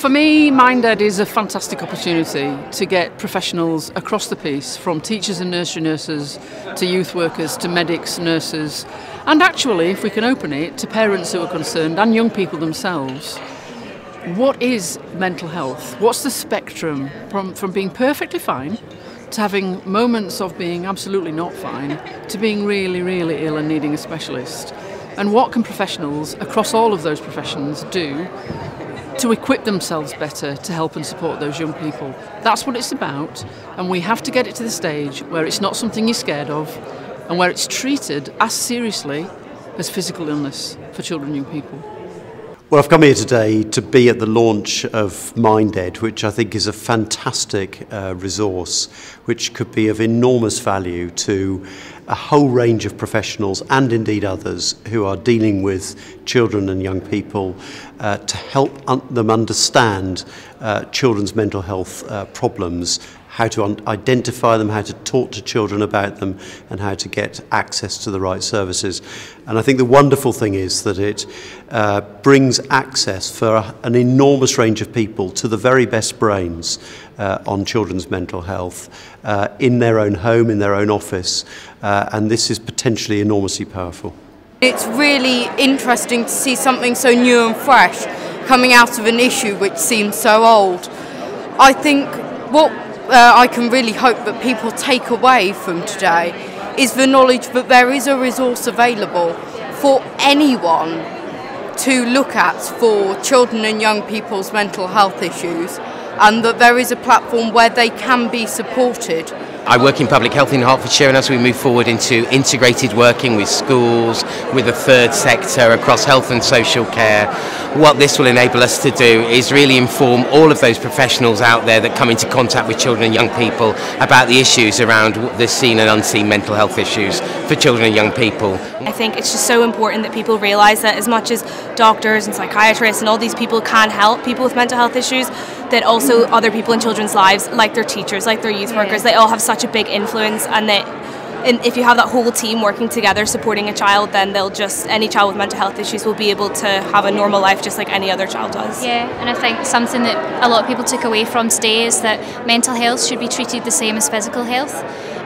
For me, MindEd is a fantastic opportunity to get professionals across the piece, from teachers and nursery nurses to youth workers to medics, nurses, and actually, if we can open it, to parents who are concerned and young people themselves. What is mental health? What's the spectrum from, from being perfectly fine to having moments of being absolutely not fine to being really, really ill and needing a specialist? And what can professionals across all of those professions do to equip themselves better to help and support those young people? That's what it's about, and we have to get it to the stage where it's not something you're scared of and where it's treated as seriously as physical illness for children and young people. Well, I've come here today to be at the launch of MindEd, which I think is a fantastic uh, resource which could be of enormous value to a whole range of professionals and indeed others who are dealing with children and young people uh, to help un them understand uh, children's mental health uh, problems how to identify them, how to talk to children about them, and how to get access to the right services. And I think the wonderful thing is that it uh, brings access for an enormous range of people to the very best brains uh, on children's mental health uh, in their own home, in their own office, uh, and this is potentially enormously powerful. It's really interesting to see something so new and fresh coming out of an issue which seems so old. I think what uh, I can really hope that people take away from today is the knowledge that there is a resource available for anyone to look at for children and young people's mental health issues and that there is a platform where they can be supported I work in public health in Hertfordshire, and as we move forward into integrated working with schools, with the third sector, across health and social care, what this will enable us to do is really inform all of those professionals out there that come into contact with children and young people about the issues around the seen and unseen mental health issues for children and young people. I think it's just so important that people realise that as much as doctors and psychiatrists and all these people can help people with mental health issues, that also other people in children's lives, like their teachers, like their youth workers, they all have such a big influence and that and if you have that whole team working together supporting a child then they'll just any child with mental health issues will be able to have a normal life just like any other child does. Yeah and i think something that a lot of people took away from today is that mental health should be treated the same as physical health.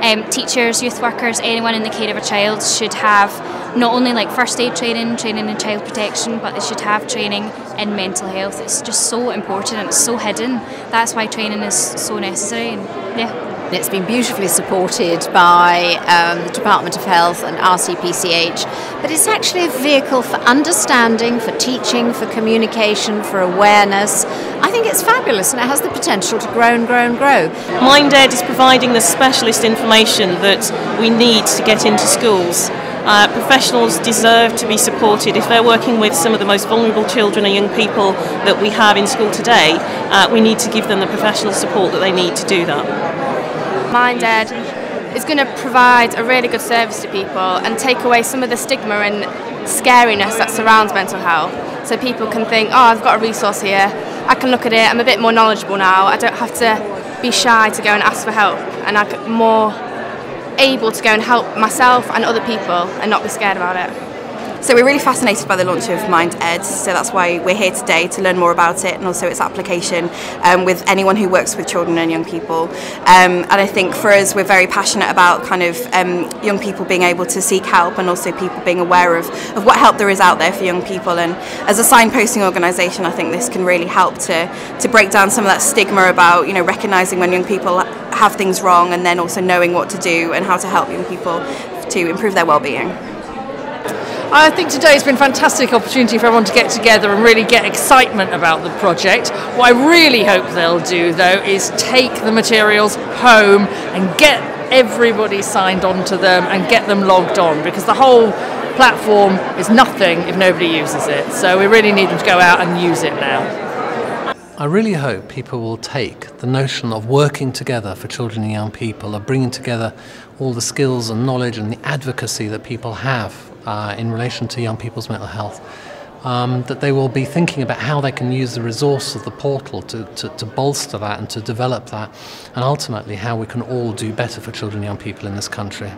Um, teachers youth workers anyone in the care of a child should have not only like first aid training training in child protection but they should have training in mental health it's just so important and it's so hidden that's why training is so necessary and yeah it's been beautifully supported by um, the Department of Health and RCPCH, but it's actually a vehicle for understanding, for teaching, for communication, for awareness. I think it's fabulous and it has the potential to grow and grow and grow. MindEd is providing the specialist information that we need to get into schools. Uh, professionals deserve to be supported. If they're working with some of the most vulnerable children and young people that we have in school today, uh, we need to give them the professional support that they need to do that. MindEd is going to provide a really good service to people and take away some of the stigma and scariness that surrounds mental health. So people can think, oh, I've got a resource here, I can look at it, I'm a bit more knowledgeable now, I don't have to be shy to go and ask for help, and I'm more able to go and help myself and other people and not be scared about it. So we're really fascinated by the launch of MindEd, so that's why we're here today to learn more about it and also its application um, with anyone who works with children and young people. Um, and I think for us, we're very passionate about kind of um, young people being able to seek help and also people being aware of, of what help there is out there for young people. And as a signposting organisation, I think this can really help to, to break down some of that stigma about, you know, recognising when young people have things wrong and then also knowing what to do and how to help young people to improve their well-being. I think today has been a fantastic opportunity for everyone to get together and really get excitement about the project. What I really hope they'll do, though, is take the materials home and get everybody signed on to them and get them logged on because the whole platform is nothing if nobody uses it. So we really need them to go out and use it now. I really hope people will take the notion of working together for children and young people, of bringing together all the skills and knowledge and the advocacy that people have uh, in relation to young people's mental health. Um, that they will be thinking about how they can use the resource of the portal to, to, to, bolster that and to develop that, and ultimately how we can all do better for children and young people in this country.